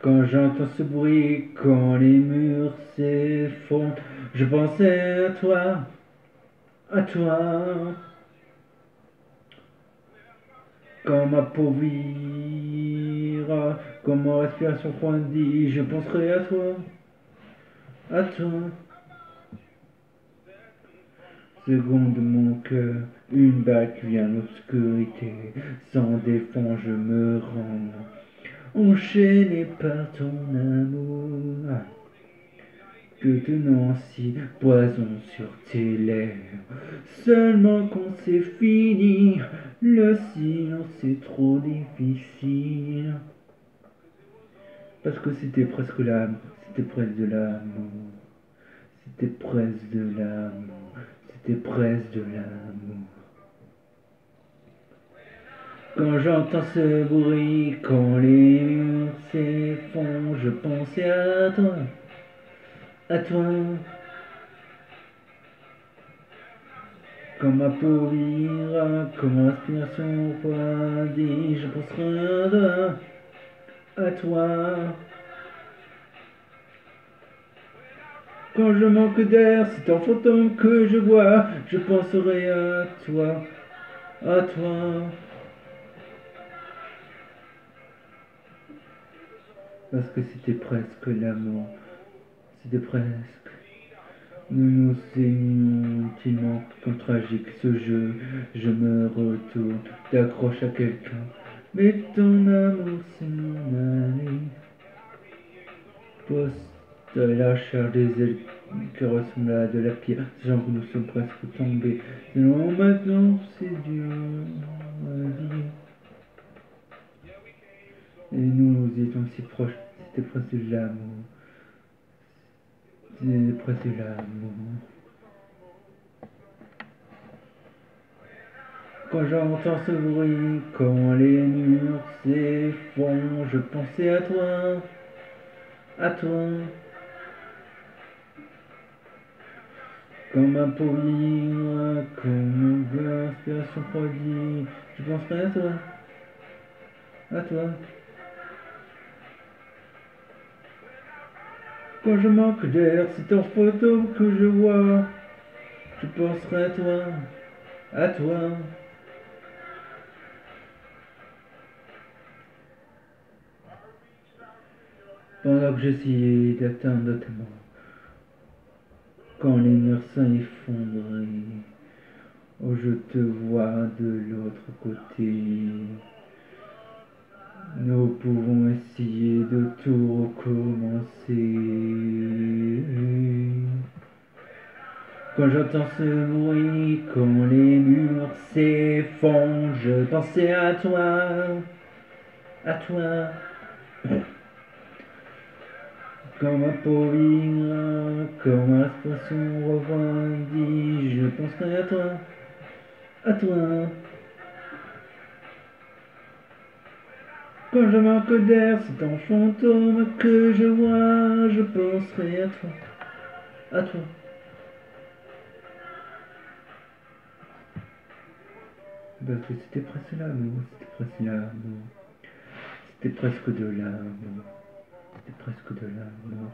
Quand j'entends ce bruit, quand les murs s'effondrent, je pensais à toi, à toi. Quand ma peau vira, quand ma respiration froidit, je penserai à toi, à toi. Seconde de mon cœur, une qui vient l'obscurité, sans défense je me rends enchaîné par ton amour. Que tenant si poison sur tes lèvres, seulement quand c'est fini, le silence est trop difficile. Parce que c'était presque l'âme, c'était presque de l'amour, c'était presque de l'amour, c'était presque de l'amour. Quand j'entends ce bruit, quand les murs s'effondrent, je pensais à toi, à toi. Quand ma peau vira, quand respiration refroidit, je penserai à toi, à toi. Quand je manque d'air, c'est un fantôme que je vois, je penserai à toi, à toi. Parce que c'était presque l'amour. C'était presque. Nous nous aimions intimement comme tragique ce jeu. Je me retourne, t'accroches à quelqu'un. Mais ton amour, c'est mon ami. Poste la chair des ailes qui ressemblent à de la pierre. Genre nous sommes presque tombés. Non, maintenant, c'est dur. Et nous, nous étions si proches, c'était presque de l'amour. C'était presque de l'amour. Quand j'entends ce bruit, quand les murs s'effondrent, je pensais à toi, à toi. Ma peau vire, quand mon inspiration produit, je penserai à toi, à toi. Quand je manque d'air, c'est en photo que je vois. Je penserai à toi, à toi. Pendant que j'essayais d'atteindre ta mort, quand les murs s'effondrent, oh je te vois de l'autre côté. Nous pouvons essayer tout recommencer. Quand j'entends ce bruit, quand les murs s'effondrent, je pensais à toi, à toi. Quand ma peau vira, quand ma respiration rebondit, je penserai à toi, à toi. Quand je manque d'air, c'est un fantôme que je vois, je penserai à toi, à toi. Parce que c'était presque l'amour, c'était presque l'amour, c'était presque de l'amour, c'était presque de l'amour.